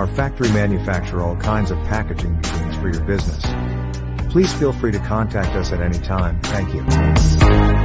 Our factory manufacture all kinds of packaging machines for your business. Please feel free to contact us at any time. Thank you.